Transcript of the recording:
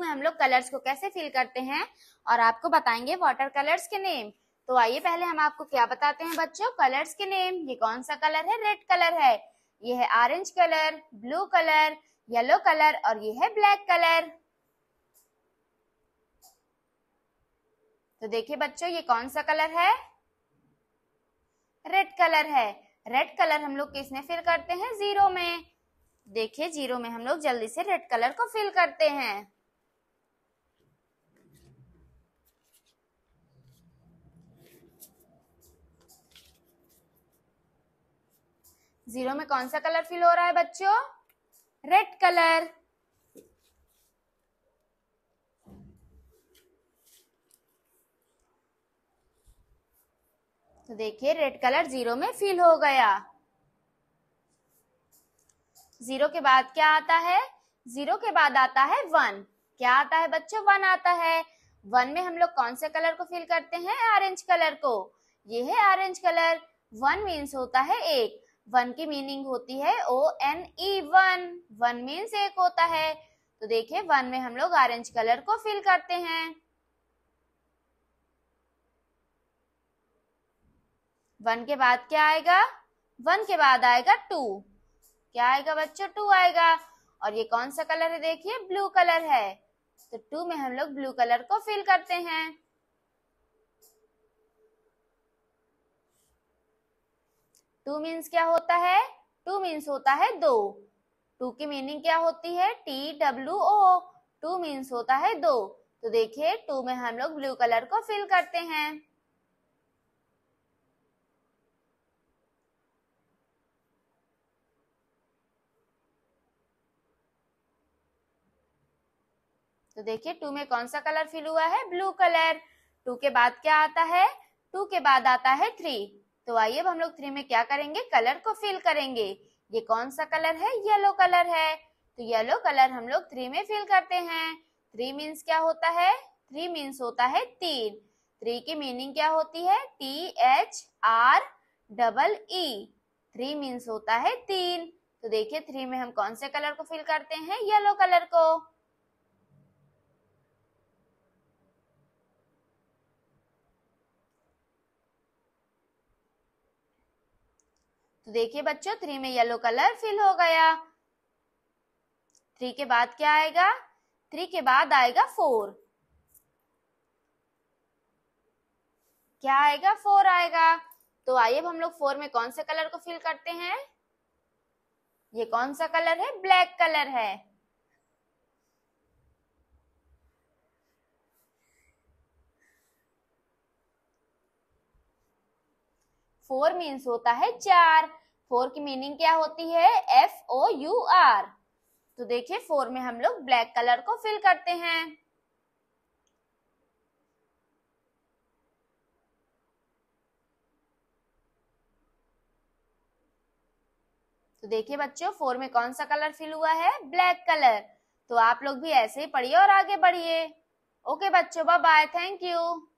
में हम लोग कलर्स को कैसे फिल करते हैं और आपको बताएँगे वाटर कलर्स के नेम तो आइए पहले हम आपको क्या बताते हैं बच्चों? कलर्स के नेम ये कौन सा कलर है? रेड कलर है। ये है orange colour blue colour yellow colour और ये है ब्लैक कलर तो देखिए बच्चों, ये कौन सा कलर है? रेड कलर है। रेड कलर हम लोग किसने फिल करते हैं? ज़ीरो में। देखिए ज़ीरो में हम लोग जल्दी से रेड कलर को फिल करते हैं। ज़ीरो में कौन सा कलर फिल हो रहा है बच्चों? Red colour. तो देखिए, रेड कलर ज़ीरो में फिल हो गया। ज़ीरो के बाद क्या आता है? ज़ीरो के बाद आता है वन। क्या आता है बच्चों? वन आता है। वन में हम लोग कौन से कलर को फिल करते हैं? ऑरेंज कलर को। ये है ऑरेंज कलर। वन मीन्स होता है एक। वन की मीनिंग होती है O N E one. One means एक होता है। तो देखिए, वन में हम लोग ऑरेंज कलर को फिल करते हैं। वन के बाद क्या आएगा? वन के बाद आएगा टू। क्या आएगा बच्चों? टू आएगा। और ये कौन सा कलर है? देखिए ब्लू कलर है। तो टू में हम लोग ब्लू कलर को फिल करते हैं। टू मीन्स क्या होता है? टू मीन्स होता है दो। टू की मीनिंग क्या होती है? T W O. Two means होता है दो। तो देखिए, टू में हम लोग ब्लू कलर को फिल करते हैं। तो देखिए, टू में कौन सा कलर फिल हुआ है? Blue colour. टू के बाद क्या आता है? टू के बाद आता है थ्री। तो आइए अब हम लोग थ्री में क्या करेंगे? कलर को फिल करेंगे। ये कौन सा कलर है? येलो कलर है। तो येलो कलर हम लोग थ्री में फिल करते हैं। थ्री मीन्स क्या होता है? थ्री मीन्स होता है तीन। थ्री की मीनिंग क्या होती है? T H R double E three means होता है तीन। तो देखिए थ्री में हम कौन से कलर को फिल करते हैं? येलो कलर को। तो देखिए बच्चों थ्री में येलो कलर फिल हो गया। थ्री के बाद क्या आएगा? थ्री के बाद आएगा फोर क्या आएगा? फोर आएगा। तो आइए अब हम लोग फोर में कौन से कलर को फिल करते हैं? ये कौन सा कलर है? ब्लैक कलर है। फोर मीन्स होता है चार। फोर की मीनिंग क्या होती है? एफ़ ओ यू आर तो देखिए, फोर में हम लोग ब्लैक कलर को फिल करते हैं। तो देखिए बच्चों, फोर में कौन सा कलर फिल हुआ है? Black colour. तो आप लोग भी ऐसे ही पढ़िए और आगे बढ़िए। ओके बच्चों बाय बाय थैंक यू।